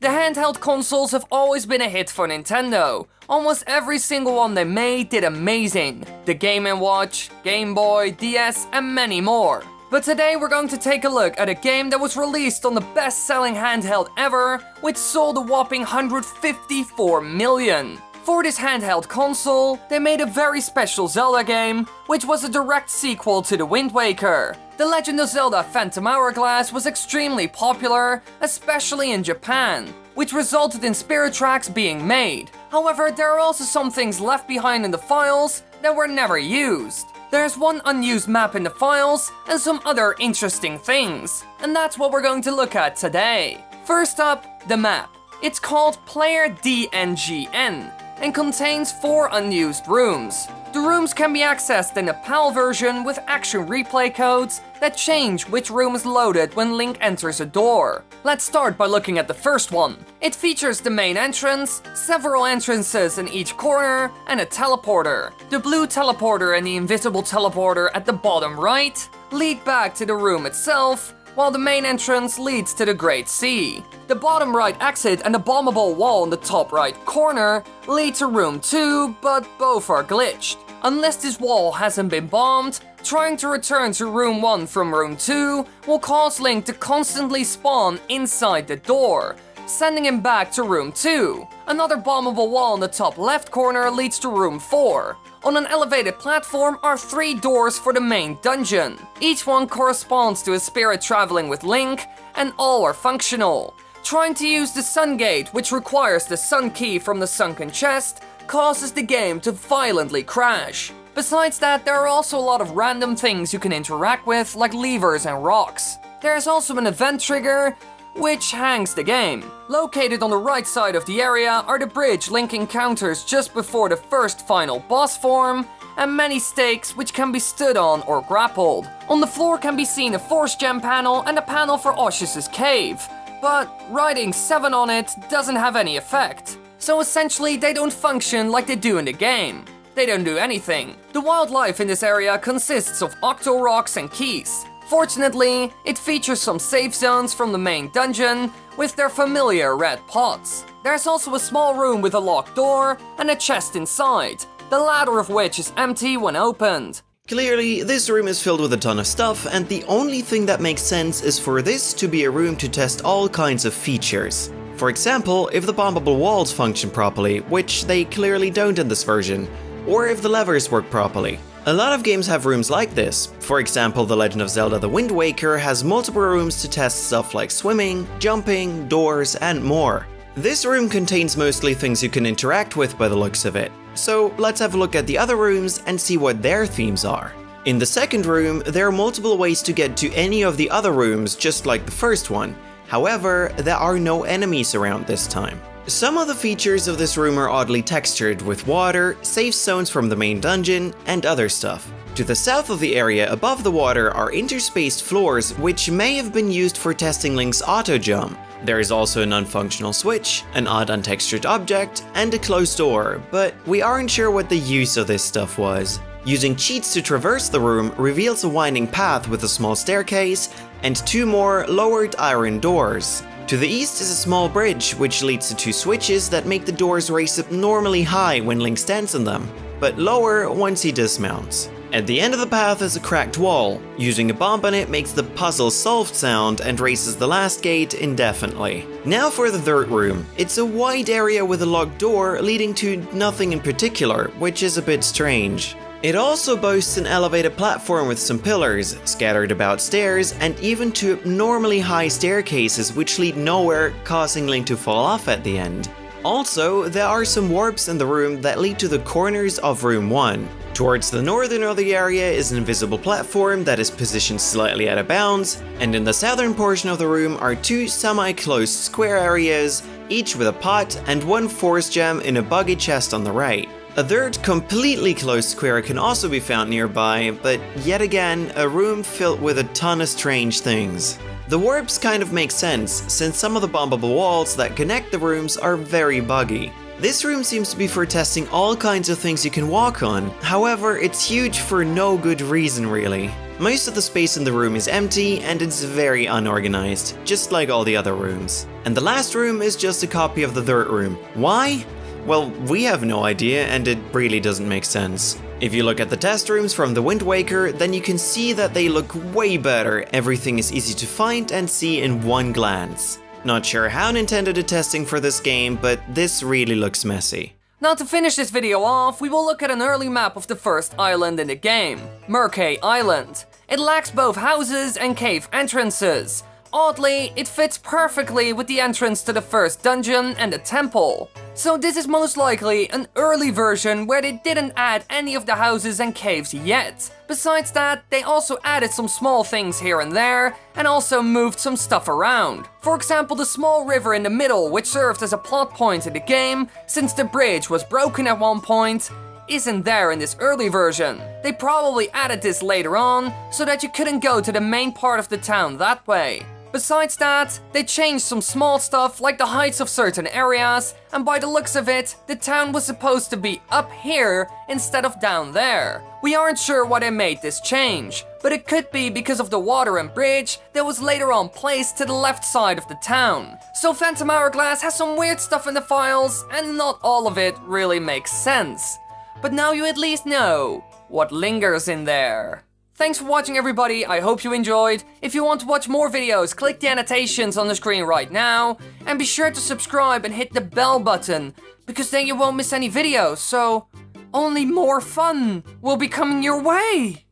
The handheld consoles have always been a hit for Nintendo. Almost every single one they made did amazing. The Game & Watch, Game Boy, DS, and many more. But today we're going to take a look at a game that was released on the best-selling handheld ever, which sold a whopping 154 million. For this handheld console, they made a very special Zelda game, which was a direct sequel to The Wind Waker. The Legend of Zelda Phantom Hourglass was extremely popular, especially in Japan, which resulted in Spirit Tracks being made. However, there are also some things left behind in the files that were never used. There's one unused map in the files and some other interesting things, and that's what we're going to look at today. First up, the map. It's called Player DNGN and contains four unused rooms. The rooms can be accessed in a PAL version with action replay codes that change which room is loaded when Link enters a door. Let's start by looking at the first one. It features the main entrance, several entrances in each corner, and a teleporter. The blue teleporter and the invisible teleporter at the bottom right lead back to the room itself, while the main entrance leads to the Great Sea. The bottom right exit and the bombable wall in the top right corner lead to room 2, but both are glitched. Unless this wall hasn't been bombed, trying to return to room 1 from room 2 will cause Link to constantly spawn inside the door, sending him back to room 2. Another bombable wall in the top left corner leads to room 4. On an elevated platform are three doors for the main dungeon. Each one corresponds to a spirit traveling with Link, and all are functional. Trying to use the Sun Gate, which requires the Sun Key from the sunken chest, causes the game to violently crash. Besides that, there are also a lot of random things you can interact with, like levers and rocks. There's also an event trigger, which hangs the game. Located on the right side of the area are the bridge linking counters just before the first final boss form, and many stakes which can be stood on or grappled. On the floor can be seen a force gem panel and a panel for Oshus' cave, but writing 7 on it doesn't have any effect. So essentially they don't function like they do in the game. They don't do anything. The wildlife in this area consists of Octoroks and Keese. Fortunately, it features some safe zones from the main dungeon with their familiar red pots. There's also a small room with a locked door and a chest inside, the latter of which is empty when opened. Clearly, this room is filled with a ton of stuff, and the only thing that makes sense is for this to be a room to test all kinds of features. For example, if the bombable walls function properly, which they clearly don't in this version, or if the levers work properly. A lot of games have rooms like this. For example, The Legend of Zelda The Wind Waker has multiple rooms to test stuff like swimming, jumping, doors, and more. This room contains mostly things you can interact with by the looks of it. So let's have a look at the other rooms and see what their themes are. In the second room, there are multiple ways to get to any of the other rooms just like the first one. However, there are no enemies around this time. Some of the features of this room are oddly textured, with water, safe zones from the main dungeon, and other stuff. To the south of the area above the water are interspaced floors which may have been used for testing Link's auto jump. There is also a non-functional switch, an odd untextured object, and a closed door, but we aren't sure what the use of this stuff was. Using cheats to traverse the room reveals a winding path with a small staircase and two more lowered iron doors. To the east is a small bridge, which leads to two switches that make the doors raise abnormally high when Link stands on them, but lower once he dismounts. At the end of the path is a cracked wall. Using a bomb on it makes the puzzle solved sound and raises the last gate indefinitely. Now for the third room. It's a wide area with a locked door leading to nothing in particular, which is a bit strange. It also boasts an elevated platform with some pillars, scattered about stairs, and even two abnormally high staircases which lead nowhere, causing Link to fall off at the end. Also, there are some warps in the room that lead to the corners of room 1. Towards the northern of the area is an invisible platform that is positioned slightly out of bounds, and in the southern portion of the room are two semi-closed square areas, each with a pot and one force gem in a buggy chest on the right. A third completely closed square can also be found nearby, but yet again, a room filled with a ton of strange things. The warps kind of make sense, since some of the bombable walls that connect the rooms are very buggy. This room seems to be for testing all kinds of things you can walk on, however, it's huge for no good reason really. Most of the space in the room is empty and it's very unorganized, just like all the other rooms. And the last room is just a copy of the third room. Why? Well, we have no idea and it really doesn't make sense. If you look at the test rooms from the Wind Waker, then you can see that they look way better. Everything is easy to find and see in one glance. Not sure how Nintendo did testing for this game, but this really looks messy. Now to finish this video off, we will look at an early map of the first island in the game, Mercay Island. It lacks both houses and cave entrances. Oddly, it fits perfectly with the entrance to the first dungeon and the temple. So this is most likely an early version where they didn't add any of the houses and caves yet. Besides that, they also added some small things here and there, and also moved some stuff around. For example, the small river in the middle, which served as a plot point in the game, since the bridge was broken at one point, isn't there in this early version. They probably added this later on, so that you couldn't go to the main part of the town that way. Besides that, they changed some small stuff like the heights of certain areas, and by the looks of it, the town was supposed to be up here instead of down there. We aren't sure why they made this change, but it could be because of the water and bridge that was later on placed to the left side of the town. So Phantom Hourglass has some weird stuff in the files, and not all of it really makes sense. But now you at least know what lingers in there. Thanks for watching everybody, I hope you enjoyed. If you want to watch more videos, click the annotations on the screen right now. And be sure to subscribe and hit the bell button, because then you won't miss any videos, so only more fun will be coming your way.